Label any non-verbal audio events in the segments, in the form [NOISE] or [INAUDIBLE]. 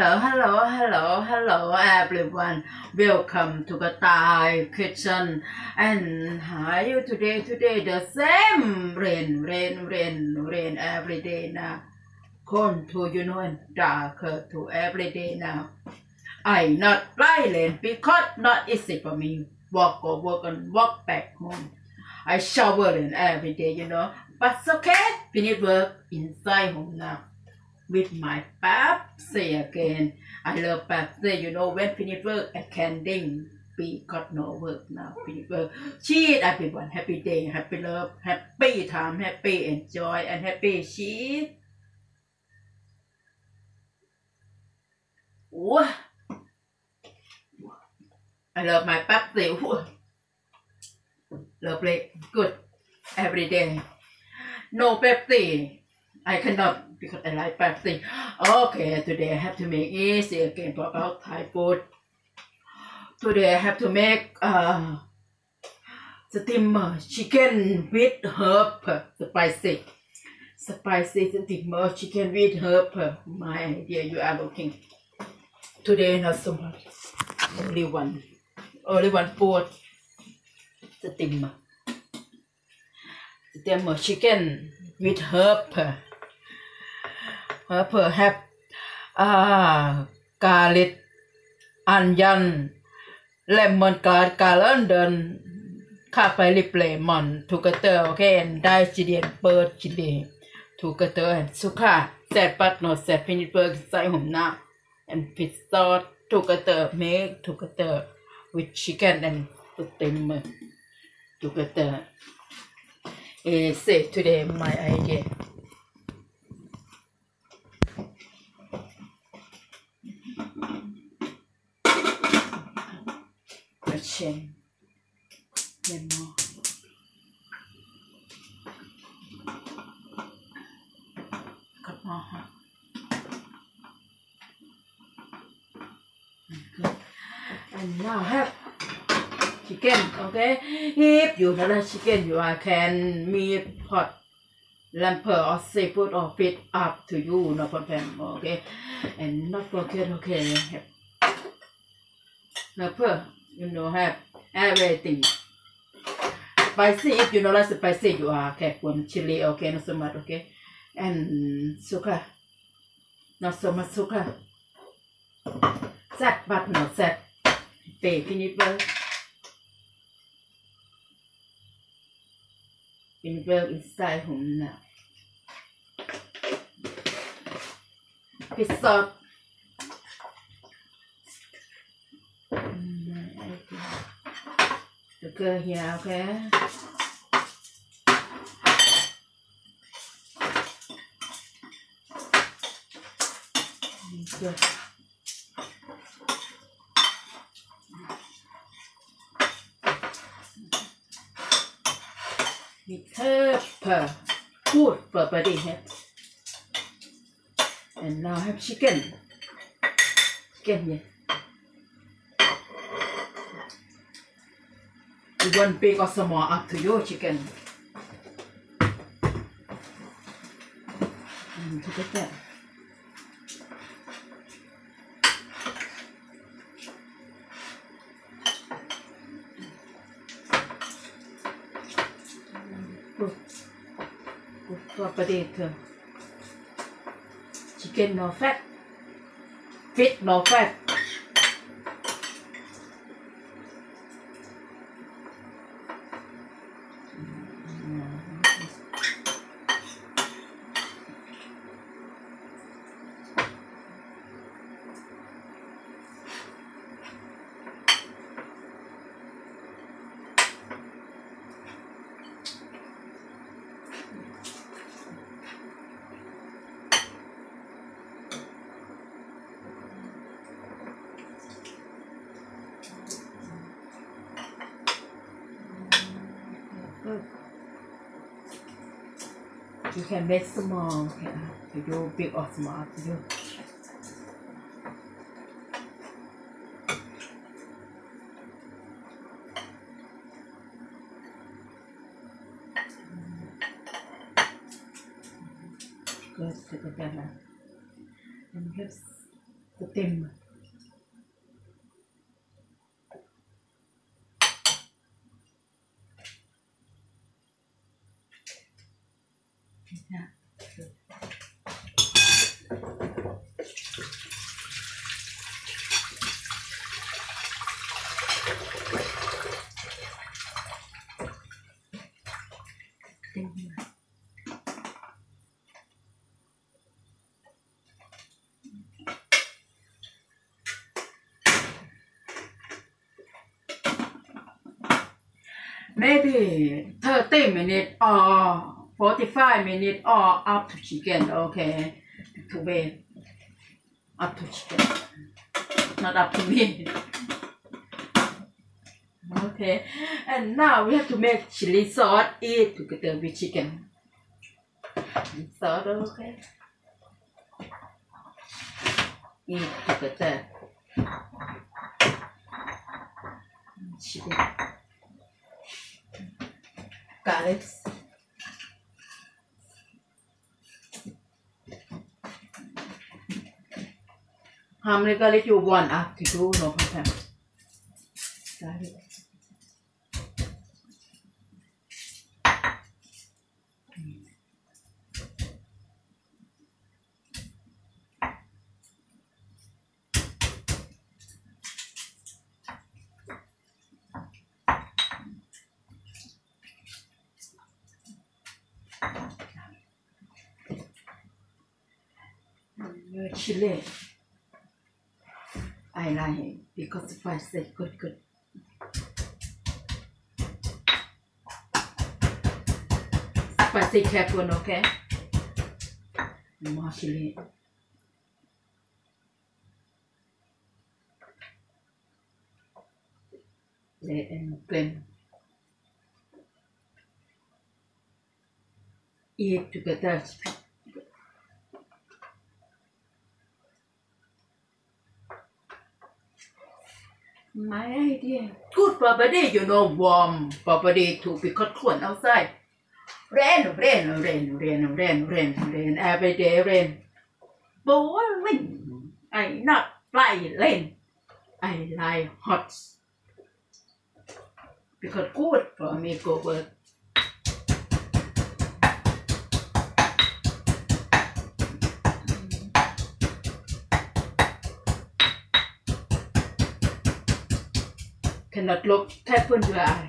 Hello, hello, hello, hello, everyone. Welcome to the Thai kitchen. And how are you today? Today the same rain, rain, rain, rain every day now. Cold to you know and darker to every day now. I not fly rain because not easy for me. Walk or work and walk back home. I shower in every day, you know. But okay. Finish work inside home now with my Pepsi again. I love Pepsi. You know, when finish work, I can ding. Because no work now. Finish work. Cheat everyone. Happy day, happy love, happy time, happy enjoy, and happy cheat. I love my Pepsi. Ooh. Lovely. Good. Every day. No Pepsi. I cannot because I like Pepsi. Okay, today I have to make easy again about Thai food. Today I have to make uh steamer chicken with herb spicy. Spicy steamer chicken with herb. My idea you are looking. Today not so much. Only one. Only one food. Steamer. Steamer chicken with herb. perhaps ah, garlic, onion, lemongrass, garland, cafeiric lemon together, okay, and Digidian bird chili together, and suka, set but not set finish bird, sai humna, and pizza together, make together with chicken and potato together. Uh, say today my idea. Question. Then more. Cut more. huh? Good. And now have chicken, okay? If you don't like chicken, you are can meat pot, lamb or seafood or fish up to you, no problem, okay? And not forget, okay, have pepper, you know, have everything. Spicy, if you don't like spicy, you are careful. Chili, okay, not so much, okay? And sugar, not so much sugar. Sad, but not sad. Pay finish well. Finish well inside home now. Peace out. 이렇게 이렇게 pepper, 밑에파 꿀빠 버리 해 and now I have chicken. Chicken yeah. You want big or small up to you chicken. Mm, look at that. Good. Good for potato. Chicken no fat. Fish no fat. Mm. You can make small, um, okay? You do big or small, you do. Good, good, good, good. And here's the thing. in here. Maybe 30 minutes or 45 minutes or up to chicken, okay, to bed, up to chicken, not up to me. [LAUGHS] okay. And now we have to make chili sauce. Eat together with chicken. Sauce okay. Eat together. Chili. Garlic how many garlic you want? Up to do no problem. Garlic Chili. I like because spicy. Good, good. Spicy careful, okay? More chili. Let and blend. Eat together. My idea. Good property, you know, warm property to be cut clean outside. Rain, rain, rain, rain, rain, rain, rain, every day rain. Boring. I not like rain. I like hot. Because good for me go work. Cannot look tap into your eye.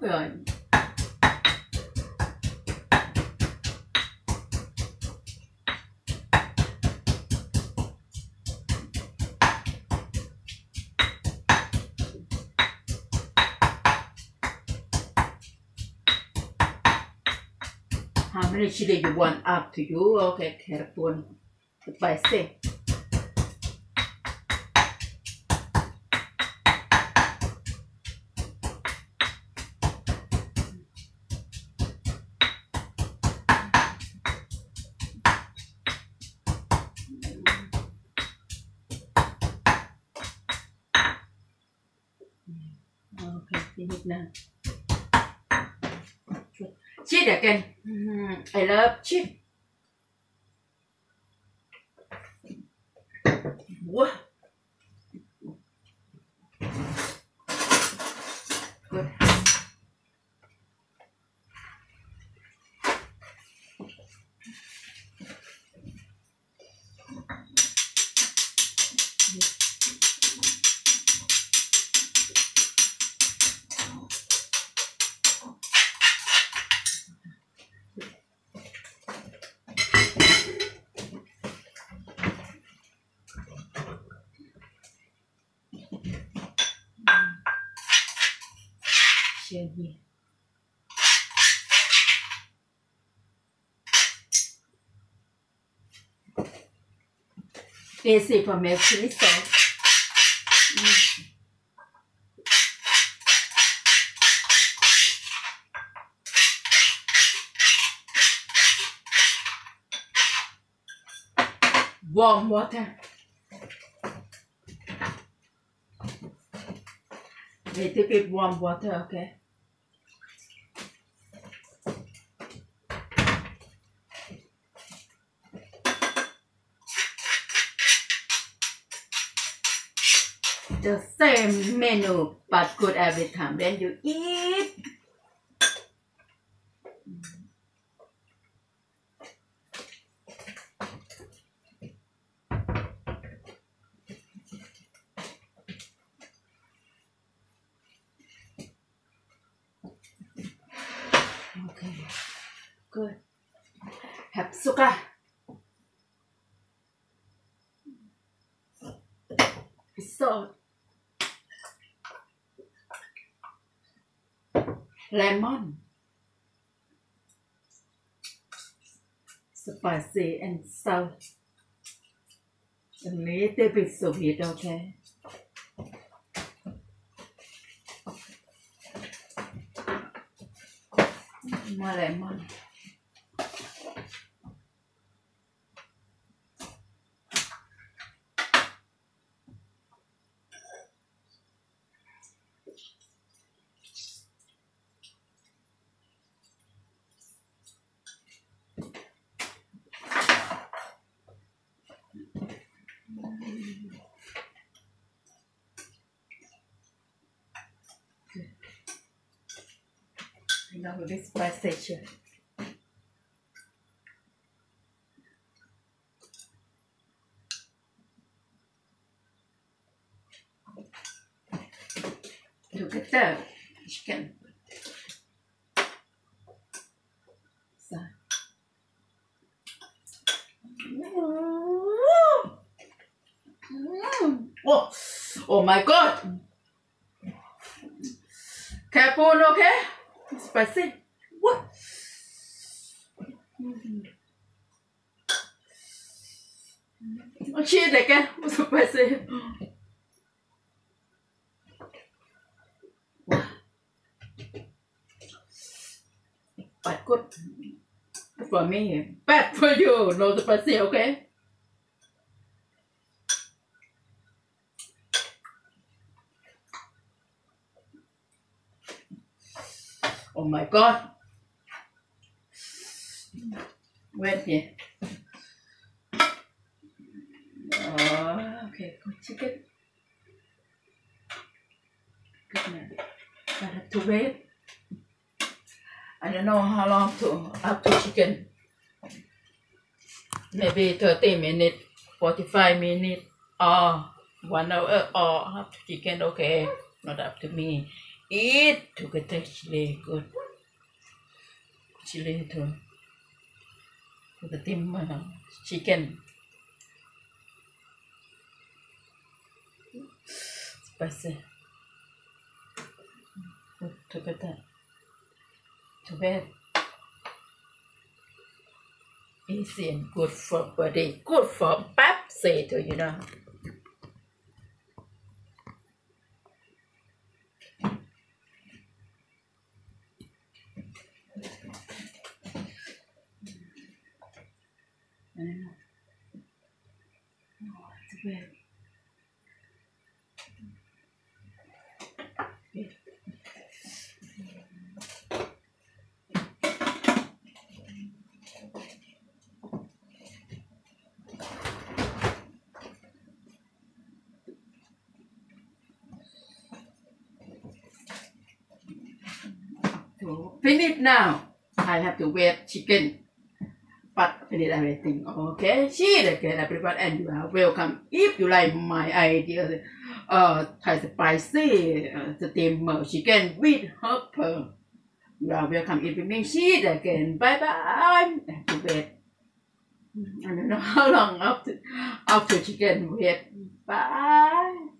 Rồi. How many chili you want up to you? Okay, careful. Spicy. thì hụt nè chít à kênh I love chít wow here. Easy for me chili sauce. Mm. Warm water. Little bit warm water, okay? The same menu but good every time. Then you eat. Okay, good. Have sugar. Salt. Lemon. Spicy and salt. A little bit sweet, okay? More lemon. Look at that chicken. So. Oh, oh my god. Careful, okay? Spicy. What? Cheese again. Spicy. But good for me. Bad for you. No spicy, okay? Oh my god. Wait here. Oh, ah, okay, good chicken. Goodness. I have to wait. I don't know how long to up to chicken. Maybe 30 minutes, 45 minutes, or one hour, or up to chicken, okay. Not up to me. Itu kata cilih kot. Cilih lah. itu, Kata timah, Chicken. Spasa. itu kata. Tu bad. Asian good for body. Good for Pepsi tu, you know. Finish now. I have to wait chicken. But finish everything. Okay, see it again, everyone, and you are welcome. If you like my idea, uh, Thai spicy uh, steamed chicken with herb, you are welcome. If you mean see it again, bye bye. Have to wait. I don't know [LAUGHS] how long after after chicken wait. Bye.